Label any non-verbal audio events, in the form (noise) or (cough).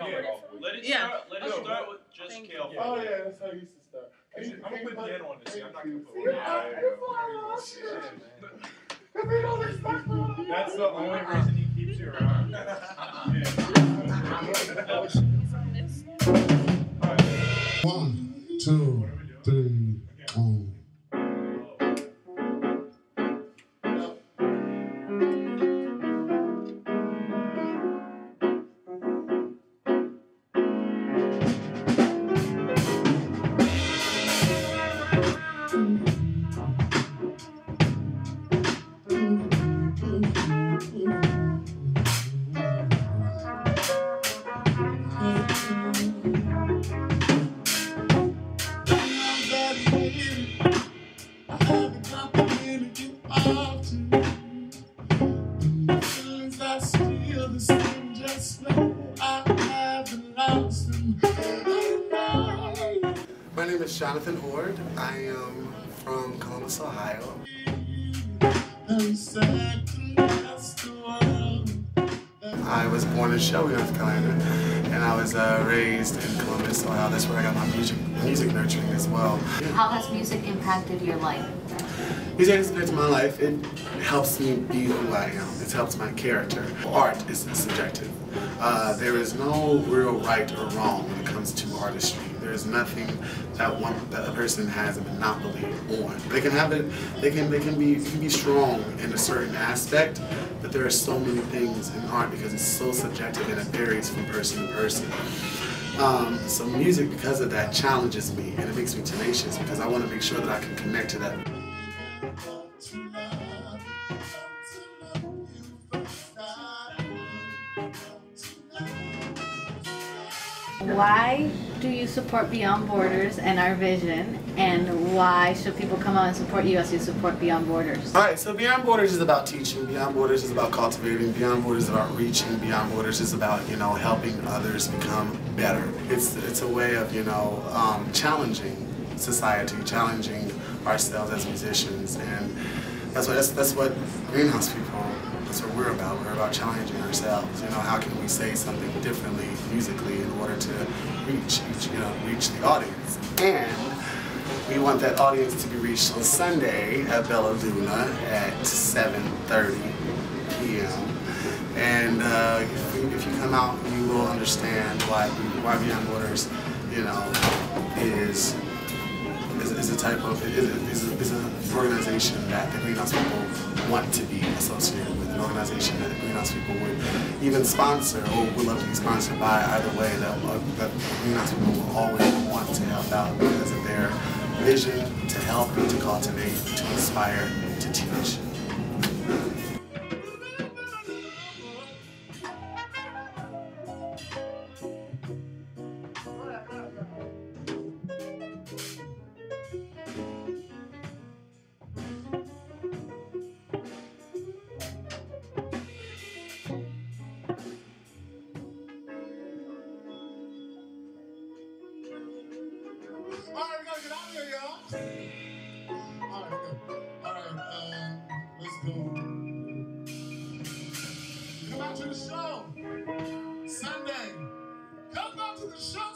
recorded for Let it Yeah. start. Let it Okay. start with just Thank Kel. you. Oh yeah, that's how I used to start. I'm gonna put put- the end on this. I'm not gonna put See, one. I- it's all lost. Shit, man. Cause they know they're stuck on it. That's the only reason he keeps you around. (laughs) Yeah. My name is Jonothan Hoard. I am from Columbus, Ohio. I was born in Shelby, North Carolina, and I was uh, raised in Columbus, Ohio. That's where I got my music, music nurturing as well. How has music impacted your life? Music has impacted my life. It helps me be who I am. It helps my character. Art is subjective. Uh, there is no real right or wrong when it comes to artistry. There is nothing that one that a person has a monopoly on. They can have it. They can. They can be. Can be strong in a certain aspect, but there are so many things in art because it's so subjective and it varies from person to person. Um, so music, because of that, challenges me and it makes me tenacious because I want to make sure that I can connect to that Why do you support Beyond Borders and our vision? And why should people come out and support you as you support Beyond Borders? All right, so Beyond Borders is about teaching. Beyond Borders is about cultivating. Beyond Borders is about reaching. Beyond Borders is about you know helping others become better. It's it's a way of you know um, challenging society, challenging ourselves as musicians, and that's what that's, that's what Greenhouse people. That's what we're about. We're about challenging ourselves. You know, how can we say something differently musically in order to reach, each, you know, reach the audience? And we want that audience to be reached on Sunday at Bella Luna at 7.30 p.m. And uh, if, you, if you come out, you will understand why, why Beyond Borders, you know, is is, a type of is, is, is an organization that the Greenhouse people want to be associated with, an organization that the Greenhouse people would even sponsor or would love to be sponsored by either way. That, uh, that Greenhouse people will always want to help out because of their vision to help to cultivate, to inspire, to teach. Come out to the show. Sunday. Come out to the show